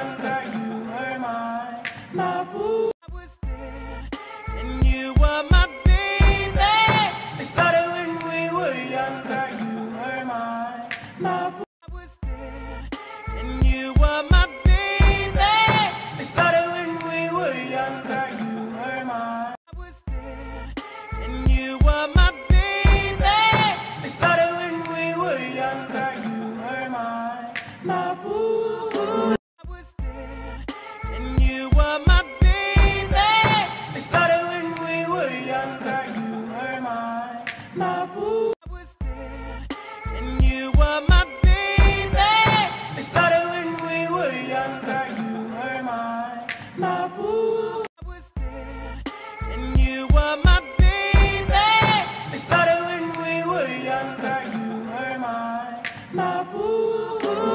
younger, you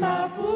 my boo.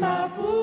My boo.